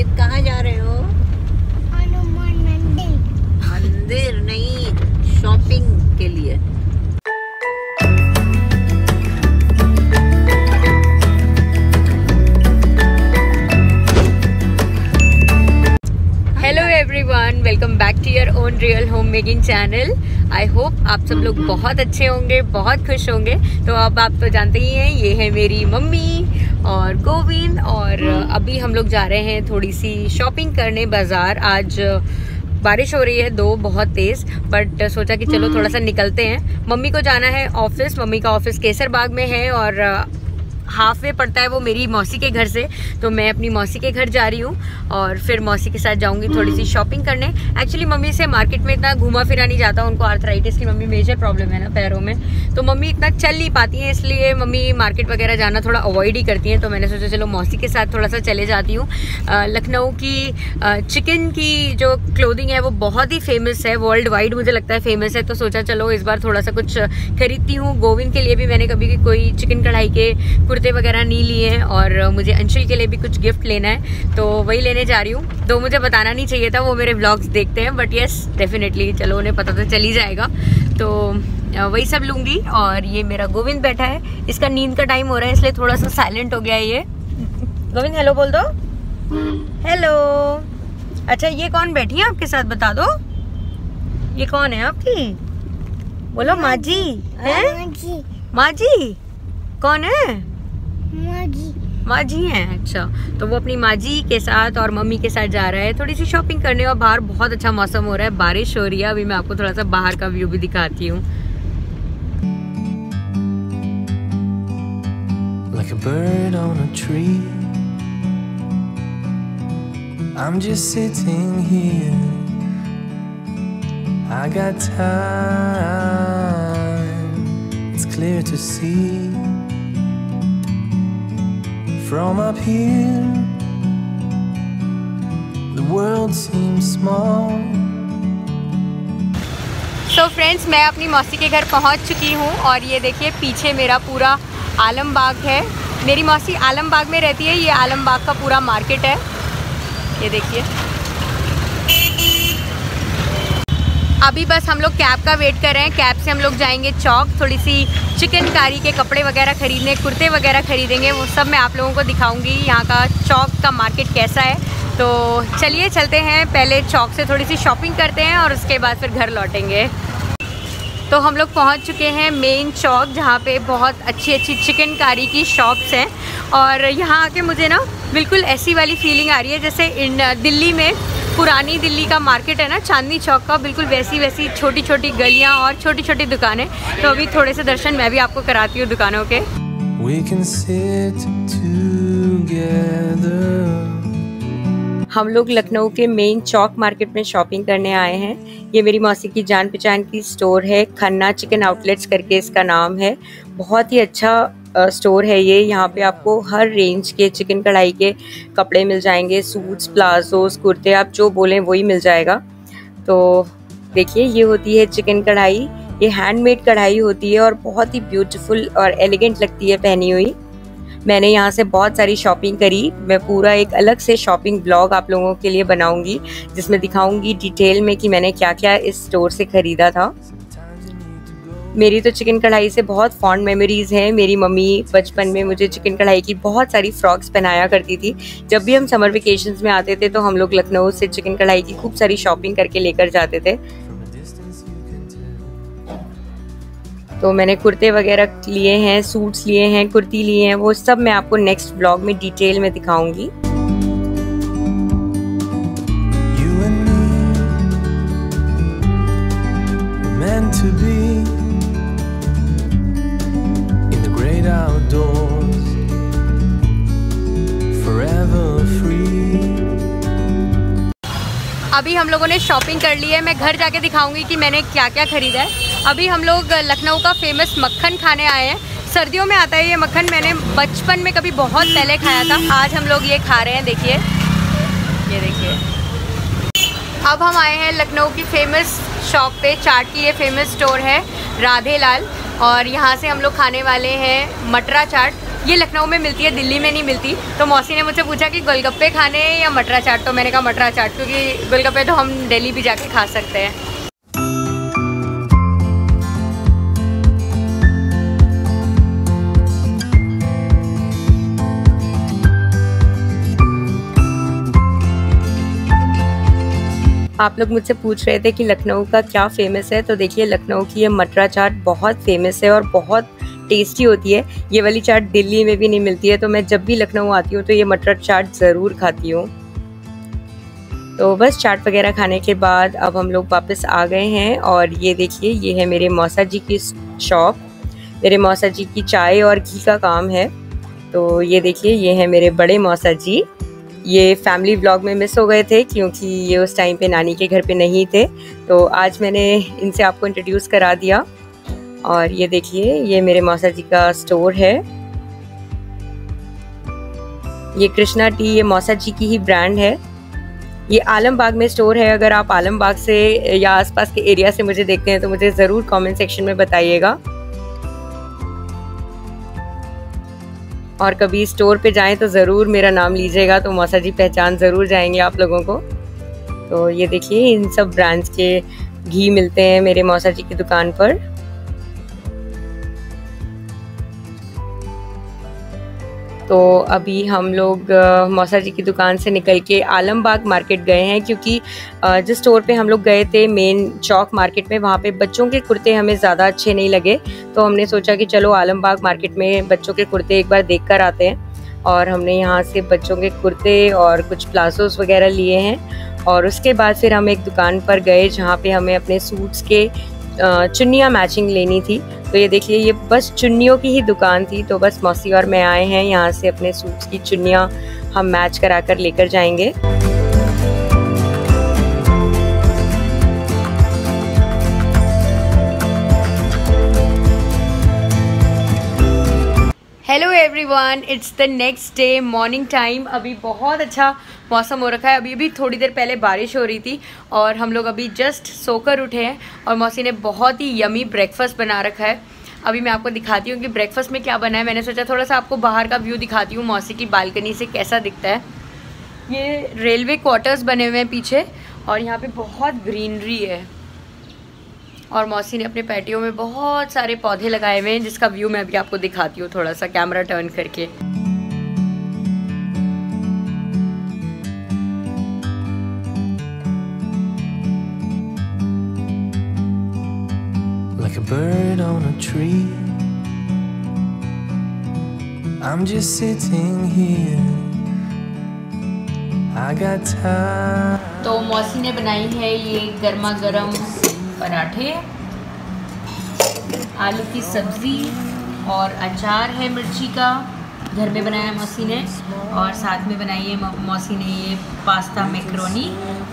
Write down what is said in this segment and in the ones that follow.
अमित कहाँ जा रहे हो? हनुमान मंदिर। मंदिर नहीं शॉपिंग के लिए। Everyone welcome back to your own real home making channel I hope आप सब लोग बहुत अच्छे होंगे बहुत खुश होंगे। तो अब आप तो जानते ही हैं ये है मेरी मम्मी। और गोविंद और अभी हम लोग जा रहे हैं थोड़ी सी शॉपिंग करने बाज़ार। आज बारिश हो रही है दो बहुत तेज बट सोचा कि चलो थोड़ा सा निकलते हैं। मम्मी को जाना है ऑफ़िस मम्मी का ऑफ़िस केसर बाग में है और हाफ़ वे पड़ता है वो मेरी मौसी के घर से तो मैं अपनी मौसी के घर जा रही हूँ और फिर मौसी के साथ जाऊँगी थोड़ी सी शॉपिंग करने। एक्चुअली मम्मी से मार्केट में इतना घूमा फिरा नहीं जाता, उनको आर्थराइटिस की मम्मी मेजर प्रॉब्लम है ना पैरों में। तो मम्मी इतना चल नहीं पाती है, इसलिए मम्मी मार्केट वगैरह जाना थोड़ा अवॉइड ही करती हैं। तो मैंने सोचा, चलो, मौसी के साथ थोड़ा सा चले जाती हूँ। लखनऊ की चिकन की जो क्लोदिंग है, वो बहुत ही फ़ेमस है वर्ल्ड वाइड मुझे लगता है फ़ेमस है। तो सोचा, चलो, इस बार थोड़ा सा कुछ खरीदती हूँ। गोविंद के लिए भी मैंने कभी कोई चिकन कढ़ाई के कुर्ते वगैरह नहीं लिए हैं और मुझे अंशुल के लिए भी कुछ गिफ्ट लेना है तो वही लेने जा रही हूँ। तो मुझे बताना नहीं चाहिए था वो मेरे ब्लॉग्स देखते हैं बट यस डेफिनेटली चलो उन्हें पता तो चल ही जाएगा। तो वही सब लूँगी और ये मेरा गोविंद बैठा है। इसका नींद का टाइम हो रहा है इसलिए थोड़ा सा साइलेंट हो गया है ये। गोविंद हेलो बोल दो। हेलो अच्छा ये कौन बैठी है आपके साथ बता दो। ये कौन है आपकी? बोलो माँ जी। है? माँ जी कौन है? माँ जी हैं अच्छा तो वो अपनी माँ जी के साथ और मम्मी के साथ जा रहा है थोड़ी सी शॉपिंग करने और बाहर बहुत अच्छा मौसम हो रहा है बारिश हो रही है अभी मैं आपको थोड़ा सा बाहर का व्यू भी दिखाती हूँ like a bird on a tree. I'm just sitting here. I got time, it's clear to see. From up here, the world seems small. So friends मैं अपनी मौसी के घर पहुँच चुकी हूँ और ये देखिए पीछे मेरा पूरा आलम बाग है। मेरी मौसी आलम बाग में रहती है ये आलम बाग का पूरा मार्केट है। ये देखिए। अभी बस हम लोग कैब का वेट कर रहे हैं। कैब से हम लोग जाएँगे चौक। थोड़ी सी चिकनकारी के कपड़े वगैरह खरीदने, कुर्ते वगैरह खरीदेंगे। वो सब मैं आप लोगों को दिखाऊँगी यहाँ का चौक का मार्केट कैसा है। तो चलिए चलते हैं। पहले चौक से थोड़ी सी शॉपिंग करते हैं और उसके बाद फिर घर लौटेंगे। तो हम लोग पहुँच चुके हैं मेन चौक, जहाँ पे बहुत अच्छी अच्छी चिकनकारी की शॉप्स हैं। और यहाँ आके मुझे ना बिल्कुल ऐसी वाली फीलिंग आ रही है, जैसे दिल्ली में पुरानी दिल्ली का मार्केट है ना चांदनी चौक का बिल्कुल वैसी वैसी छोटी छोटी गलियाँ और छोटी छोटी दुकानें। तो अभी थोड़े से दर्शन मैं भी आपको कराती हूँ दुकानों के। We can sit together. हम लोग लखनऊ के मेन चौक मार्केट में शॉपिंग करने आए हैं। ये मेरी मौसी की जान पहचान की स्टोर है। खन्ना चिकन आउटलेट्स करके इसका नाम है। बहुत ही अच्छा स्टोर है ये। यहाँ पे आपको हर रेंज के चिकन कढ़ाई के कपड़े मिल जाएँगे सूट्स प्लाजोस कुर्ते, आप जो बोलें वही मिल जाएगा। तो देखिए, ये होती है चिकन कढ़ाई। ये हैंडमेड कढ़ाई होती है और बहुत ही ब्यूटीफुल और एलिगेंट लगती है पहनी हुई। मैंने यहाँ से बहुत सारी शॉपिंग करी। मैं पूरा एक अलग से शॉपिंग ब्लॉग आप लोगों के लिए बनाऊँगी, जिसमें दिखाऊँगी डिटेल में कि मैंने क्या क्या इस स्टोर से खरीदा था। मेरी तो चिकन कढ़ाई से बहुत फॉन्ड मेमोरीज हैं। मेरी मम्मी बचपन में मुझे चिकन कढ़ाई की बहुत सारी फ्रॉक्स पहनाया करती थी। जब भी हम समर वेकेशन में आते थे तो हम लोग लखनऊ से चिकन कढ़ाई की खूब सारी शॉपिंग करके लेकर जाते थे। तो मैंने कुर्ते वगैरह लिए हैं सूट्स लिए हैं, कुर्ती लिए हैं, वो सब मैं आपको नेक्स्ट ब्लॉग में डिटेल में दिखाऊँगी। हम लोगों ने शॉपिंग कर ली है। मैं घर जाके दिखाऊँगी कि मैंने क्या क्या खरीदा है। अभी हम लोग लखनऊ का फ़ेमस मक्खन खाने आए हैं। सर्दियों में आता है ये मक्खन। मैंने बचपन में कभी बहुत पहले खाया था। आज हम लोग ये खा रहे हैं, देखिए। ये देखिए। अब हम आए हैं लखनऊ की फ़ेमस शॉप पे। चाट की ये फ़ेमस स्टोर है राधे लाल और यहाँ से हम लोग खाने वाले हैं मटरा चाट। ये लखनऊ में मिलती है, दिल्ली में नहीं मिलती। तो मौसी ने मुझसे पूछा कि गोलगप्पे खाने या मटरा चाट? तो मैंने कहा, मटरा चाट, क्योंकि गोलगप्पे तो हम दिल्ली भी जाके खा सकते हैं। आप लोग मुझसे पूछ रहे थे कि लखनऊ का क्या फ़ेमस है तो देखिए, लखनऊ की ये मटरा चाट बहुत फ़ेमस है और बहुत टेस्टी होती है। ये वाली चाट दिल्ली में भी नहीं मिलती है तो मैं जब भी लखनऊ आती हूँ तो ये मटर चाट ज़रूर खाती हूँ। तो बस चाट वगैरह खाने के बाद अब हम लोग वापस आ गए हैं और ये देखिए, ये है मेरे मौसा जी की शॉप। मेरे मौसा जी की चाय और घी का काम है। तो ये देखिए, ये है मेरे बड़े मौसा जी। ये फैमिली व्लॉग में मिस हो गए थे, क्योंकि ये उस टाइम पे नानी के घर पे नहीं थे। तो आज मैंने इनसे आपको इंट्रोड्यूस करा दिया। और ये देखिए, ये मेरे मौसा जी का स्टोर है। ये कृष्णा टी, ये मौसा जी की ही ब्रांड है। ये आलमबाग में स्टोर है। अगर आप आलमबाग से या आसपास के एरिया से मुझे देखते हैं तो मुझे ज़रूर कमेंट सेक्शन में बताइएगा। और कभी स्टोर पे जाएँ तो ज़रूर मेरा नाम लीजिएगा तो मौसा जी पहचान ज़रूर जाएँगे आप लोगों को। तो ये देखिए, इन सब ब्रांड्स के घी मिलते हैं मेरे मौसा जी की दुकान पर। तो अभी हम लोग मौसा जी की दुकान से निकल के आलमबाग मार्केट गए हैं क्योंकि जिस स्टोर पे हम लोग गए थे मेन चौक मार्केट में, वहाँ पे बच्चों के कुर्ते हमें ज़्यादा अच्छे नहीं लगे। तो हमने सोचा कि चलो आलमबाग मार्केट में बच्चों के कुर्ते एक बार देख कर आते हैं। और हमने यहाँ से बच्चों के कुर्ते और कुछ प्लाजोस वगैरह लिए हैं। और उसके बाद फिर हम एक दुकान पर गए, जहाँ पे हमें अपने सूट्स के चुन्नियाँ मैचिंग लेनी थी। तो ये देखिए, ये बस चुन्नियों की ही दुकान थी तो बस मौसी और मैं आए हैं। यहाँ से अपने सूट्स की चुन्नियाँ हम मैच करा कर लेकर जाएँगे। Hello everyone it's the next day morning time अभी बहुत अच्छा मौसम हो रखा है। अभी अभी थोड़ी देर पहले बारिश हो रही थी और हम लोग अभी जस्ट सोकर उठे हैं और मौसी ने बहुत ही यमी ब्रेकफास्ट बना रखा है। अभी मैं आपको दिखाती हूँ कि ब्रेकफास्ट में क्या बना है। मैंने सोचा थोड़ा सा आपको बाहर का व्यू दिखाती हूँ, मौसी की बालकनी से कैसा दिखता है। ये रेलवे क्वार्टर्स बने हुए हैं पीछे और यहाँ पर बहुत ग्रीनरी है। और मौसी ने अपने पैटियों में बहुत सारे पौधे लगाए हुए हैं जिसका व्यू मैं अभी आपको दिखाती हूँ थोड़ा सा कैमरा टर्न करके like a bird on a tree. I'm just sitting here. I got time. तो मौसी ने बनाई है ये गर्मा गर्म पराठे, आलू की सब्ज़ी और अचार है मिर्ची का। घर में बनाया मौसी ने और साथ में बनाई है मौसी ने ये पास्ता मैक्रोनी।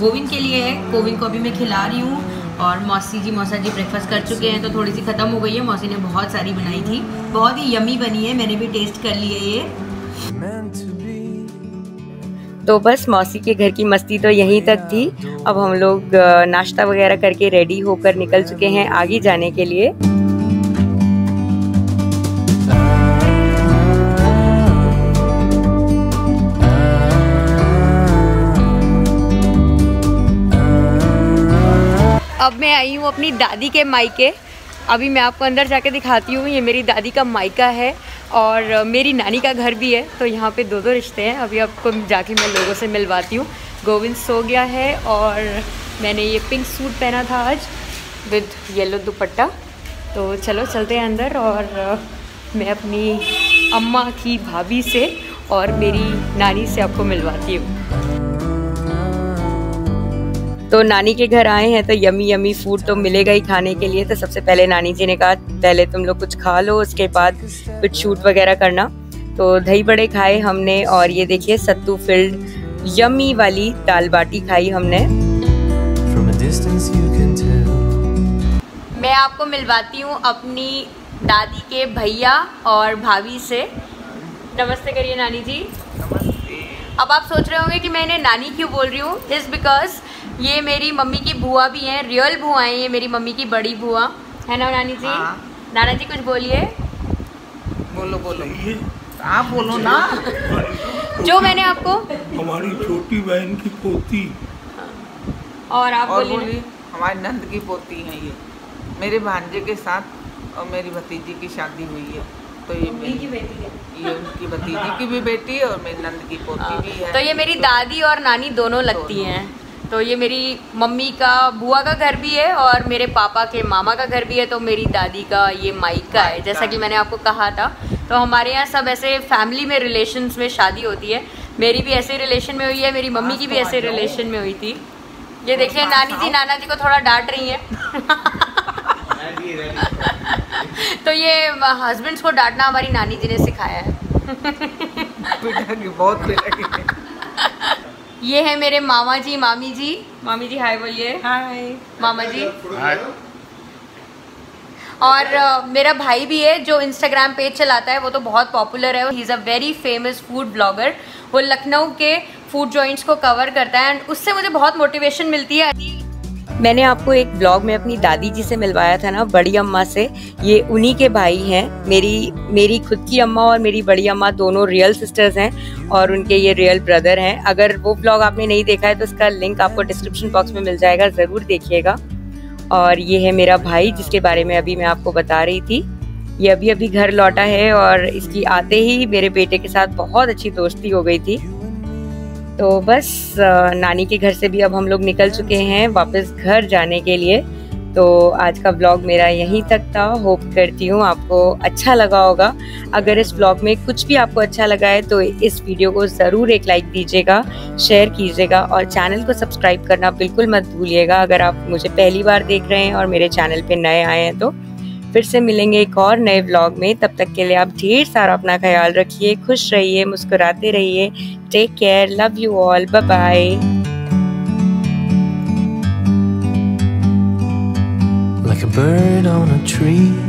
गोविंद के लिए है। गोविंद को अभी मैं खिला रही हूँ और मौसी जी, मौसा जी ब्रेकफास्ट कर चुके हैं तो थोड़ी सी ख़त्म हो गई है। मौसी ने बहुत सारी बनाई थी। बहुत ही यमी बनी है। मैंने भी टेस्ट कर ली है ये. तो बस मौसी के घर की मस्ती तो यहीं तक थी। अब हम लोग नाश्ता वगैरह करके रेडी होकर निकल चुके हैं आगे जाने के लिए। अब मैं आई हूँ अपनी दादी के मायके। अभी मैं आपको अंदर जाके दिखाती हूँ, ये मेरी दादी का मायका है। और मेरी नानी का घर भी है तो यहाँ पे दो दो रिश्ते हैं। अभी आपको जाके मैं लोगों से मिलवाती हूँ। गोविंद सो गया है और मैंने ये पिंक सूट पहना था आज विद येलो दुपट्टा। तो चलो, चलते हैं अंदर और मैं अपनी अम्मा की भाभी से और मेरी नानी से आपको मिलवाती हूँ। तो नानी के घर आए हैं तो यमी यमी फ़ूड तो मिलेगा ही खाने के लिए। तो सबसे पहले नानी जी ने कहा पहले तुम लोग कुछ खा लो उसके बाद कुछ शूट वगैरह करना। तो दही बड़े खाए हमने और ये देखिए सत्तू फिल्ड यमी वाली दाल बाटी खाई हमने. मैं आपको मिलवाती हूँ अपनी दादी के भैया और भाभी से। नमस्ते करिए नानी जी। नमस्ते। अब आप सोच रहे होंगे कि मैं इन्हें नानी क्यों बोल रही हूँ? इस बिकॉज़ ये मेरी मम्मी की बुआ भी हैं रियल बुआ हैं ये मेरी मम्मी की बड़ी बुआ। है ना नानी जी? हाँ। नाना जी कुछ बोलिए। बोलो बोलो। आप बोलो ना। जो मैंने आपको हमारी छोटी बहन की पोती। और आप और बोलिए। बोली हमारी नंद की पोती है ये। मेरे भांजे के साथ और मेरी भतीजी की शादी हुई है। तो ये मेरी की बेटी है। ये उनकी भतीजी की भी बेटी है और मेरी नंद की पोती भी है। तो ये मेरी दादी और नानी दोनों लगती दोनों। हैं। तो ये मेरी मम्मी का बुआ का घर भी है और मेरे पापा के मामा का घर भी है तो मेरी दादी का ये माइका है। जैसा कि मैंने आपको कहा था तो हमारे यहाँ सब ऐसे फैमिली में रिलेशंस में शादी होती है। मेरी भी ऐसे रिलेशन में हुई है मेरी मम्मी की भी ऐसे रिलेशन में हुई थी। ये देखिए नानी जी नाना जी को थोड़ा डांट रही है। तो ये हस्बैंड्स को डांटना हमारी नानी जी ने सिखाया है। बहुत ये है मेरे मामा जी मामी जी। मामी जी हाय बोलिए। हाय। मामा जी। हाय। और uh, मेरा भाई भी है जो इंस्टाग्राम पेज चलाता है वो तो बहुत पॉपुलर है। He is a very famous food blogger वो लखनऊ के फ़ूड जॉइंट्स को कवर करता है एंड उससे मुझे बहुत मोटिवेशन मिलती है। मैंने आपको एक ब्लॉग में अपनी दादी जी से मिलवाया था ना, बड़ी अम्मा से। ये उन्हीं के भाई हैं। मेरी मेरी खुद की अम्मा और मेरी बड़ी अम्मा दोनों रियल सिस्टर्स हैं और उनके ये रियल ब्रदर हैं। अगर वो ब्लॉग आपने नहीं देखा है तो इसका लिंक आपको डिस्क्रिप्शन बॉक्स में मिल जाएगा, ज़रूर देखिएगा। और ये है मेरा भाई, जिसके बारे में अभी मैं आपको बता रही थी। ये अभी अभी घर लौटा है और इसकी आते ही मेरे बेटे के साथ बहुत अच्छी दोस्ती हो गई थी। तो बस नानी के घर से भी अब हम लोग निकल चुके हैं वापस घर जाने के लिए। तो आज का ब्लॉग मेरा यहीं तक था। होप करती हूँ आपको अच्छा लगा होगा। अगर इस ब्लॉग में कुछ भी आपको अच्छा लगा है तो इस वीडियो को ज़रूर एक लाइक दीजिएगा, शेयर कीजिएगा और चैनल को सब्सक्राइब करना बिल्कुल मत भूलिएगा। अगर आप मुझे पहली बार देख रहे हैं और मेरे चैनल पे नए आए हैं तो फिर से मिलेंगे एक और नए ब्लॉग में। तब तक के लिए आप ढेर सारा अपना ख्याल रखिए, खुश रहिए, मुस्कुराते रहिए। Take care love you all bye bye Like a bird on a tree